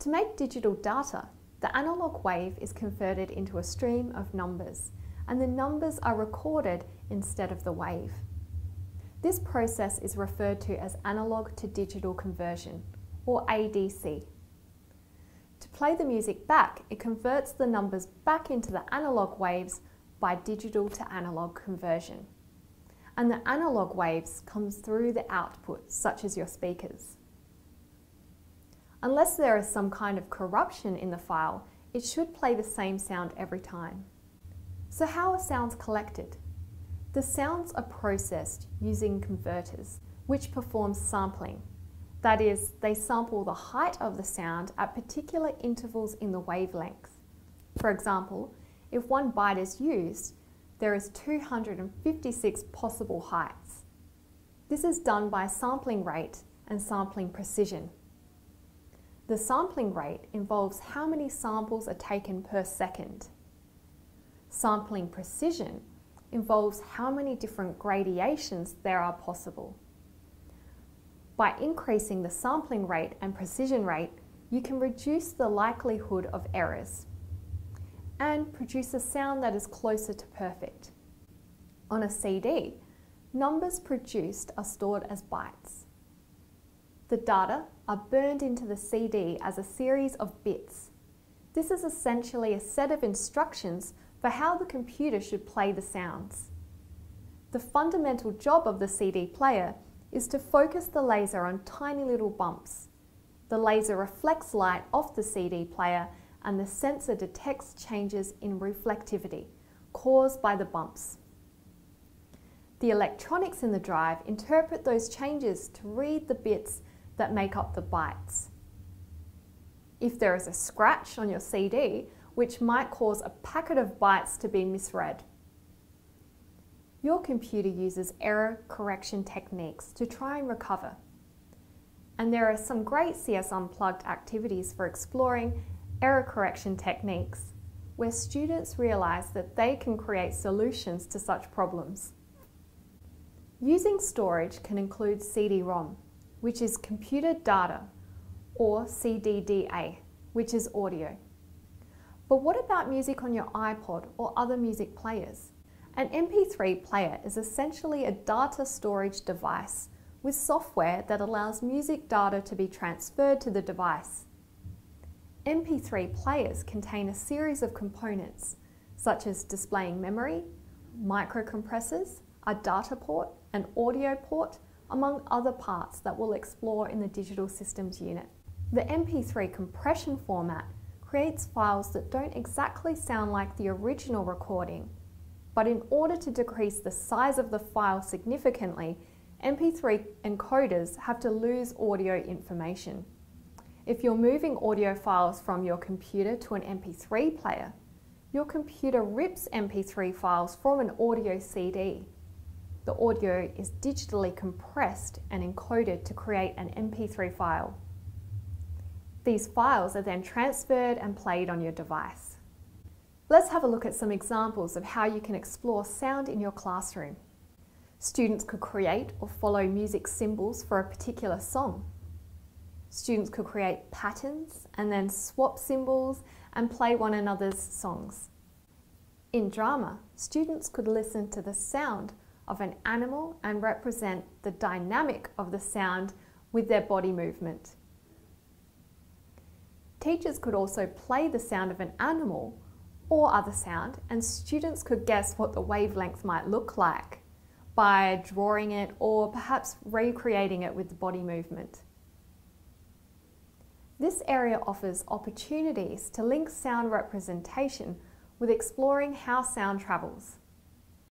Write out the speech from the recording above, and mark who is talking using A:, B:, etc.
A: To make digital data, the analog wave is converted into a stream of numbers, and the numbers are recorded instead of the wave. This process is referred to as analog to digital conversion, or ADC. To play the music back, it converts the numbers back into the analog waves by digital to analog conversion. And the analog waves comes through the output, such as your speakers. Unless there is some kind of corruption in the file, it should play the same sound every time. So how are sounds collected? The sounds are processed using converters, which perform sampling. That is, they sample the height of the sound at particular intervals in the wavelength. For example, if one byte is used, there is 256 possible heights. This is done by sampling rate and sampling precision. The sampling rate involves how many samples are taken per second. Sampling precision involves how many different gradations there are possible. By increasing the sampling rate and precision rate, you can reduce the likelihood of errors and produce a sound that is closer to perfect. On a CD, numbers produced are stored as bytes. The data are burned into the CD as a series of bits. This is essentially a set of instructions for how the computer should play the sounds. The fundamental job of the CD player is to focus the laser on tiny little bumps. The laser reflects light off the CD player and the sensor detects changes in reflectivity caused by the bumps. The electronics in the drive interpret those changes to read the bits that make up the bytes. If there is a scratch on your CD, which might cause a packet of bytes to be misread. Your computer uses error correction techniques to try and recover. And there are some great CS Unplugged activities for exploring error correction techniques, where students realise that they can create solutions to such problems. Using storage can include CD-ROM, which is computer data, or CDDA, which is audio. But what about music on your iPod or other music players? An MP3 player is essentially a data storage device with software that allows music data to be transferred to the device. MP3 players contain a series of components, such as displaying memory, microcompressors, a data port, an audio port, among other parts that we'll explore in the Digital Systems unit. The MP3 compression format creates files that don't exactly sound like the original recording, but in order to decrease the size of the file significantly, MP3 encoders have to lose audio information. If you're moving audio files from your computer to an MP3 player, your computer rips MP3 files from an audio CD the audio is digitally compressed and encoded to create an MP3 file. These files are then transferred and played on your device. Let's have a look at some examples of how you can explore sound in your classroom. Students could create or follow music symbols for a particular song. Students could create patterns and then swap symbols and play one another's songs. In drama, students could listen to the sound of an animal and represent the dynamic of the sound with their body movement. Teachers could also play the sound of an animal or other sound and students could guess what the wavelength might look like by drawing it or perhaps recreating it with the body movement. This area offers opportunities to link sound representation with exploring how sound travels.